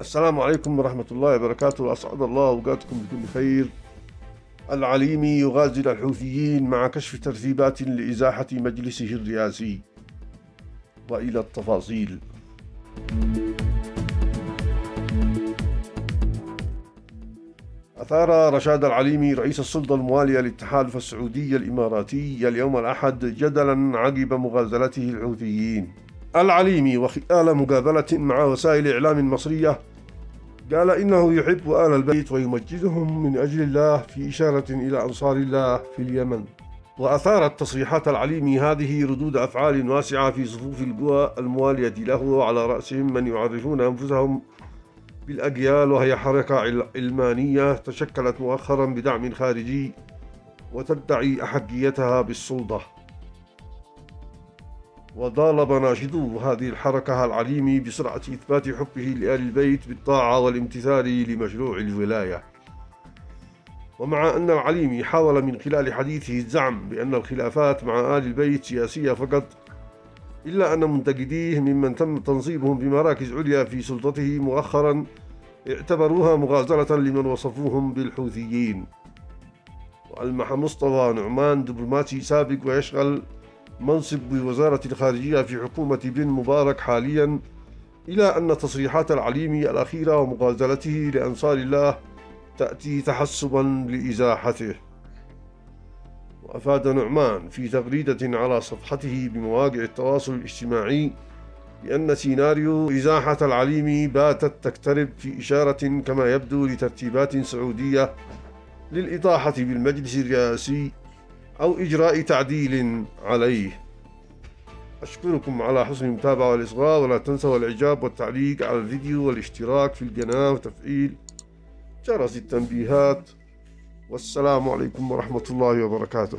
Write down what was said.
السلام عليكم ورحمة الله وبركاته. أسعد الله أوقاتكم بكل خير. العليمي يغازل الحوثيين مع كشف ترتيبات لإزاحة مجلسه الرئاسي. وإلى التفاصيل. أثار رشاد العليمي رئيس السلطة الموالية للتحالف السعودي الإماراتي اليوم الأحد جدلا عقب مغازلته الحوثيين. العليمي وخلال مقابلة مع وسائل إعلام مصرية قال إنه يحب آل البيت ويمجدهم من أجل الله في إشارة إلى أنصار الله في اليمن. وأثارت تصريحات العليمي هذه ردود أفعال واسعة في صفوف القوى الموالية له وعلى رأسهم من يعرفون أنفسهم بالأجيال وهي حركة علمانية تشكلت مؤخرا بدعم خارجي وتدعي أحقيتها بالسلطة. وطالب ناشدو هذه الحركة العليمي بسرعة إثبات حبه لآل البيت بالطاعة والامتثال لمشروع الولاية. ومع أن العليمي حاول من خلال حديثه الزعم بأن الخلافات مع آل البيت سياسية فقط إلا أن منتقديه ممن تم تنصيبهم بمراكز عليا في سلطته مؤخرا اعتبروها مغازلة لمن وصفوهم بالحوثيين. وألمح مصطفى نعمان دبلوماسي سابق ويشغل منصب بوزارة الخارجية في حكومة بن مبارك حاليا إلى أن تصريحات العليمي الأخيرة ومغازلته لأنصار الله تأتي تحسبا لإزاحته. وأفاد نعمان في تغريدة على صفحته بمواقع التواصل الاجتماعي بأن سيناريو إزاحة العليمي باتت تقترب في إشارة كما يبدو لترتيبات سعودية للإطاحة بالمجلس الرئاسي أو إجراء تعديل عليه. أشكركم على حسن المتابعة والإصغاء ولا تنسوا الإعجاب والتعليق على الفيديو والاشتراك في القناة وتفعيل جرس التنبيهات. والسلام عليكم ورحمة الله وبركاته.